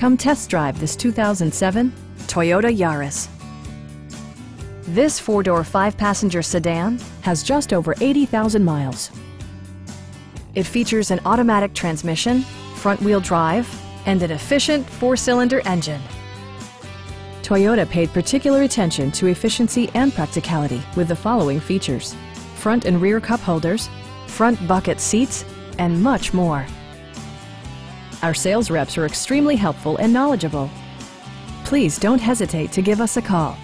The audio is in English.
Come test drive this 2007 Toyota Yaris. This four-door, five-passenger sedan has just over 80,000 miles. It features an automatic transmission, front-wheel drive, and an efficient four-cylinder engine. Toyota paid particular attention to efficiency and practicality with the following features. Front and rear cup holders, front bucket seats, and much more. Our sales reps are extremely helpful and knowledgeable. Please don't hesitate to give us a call.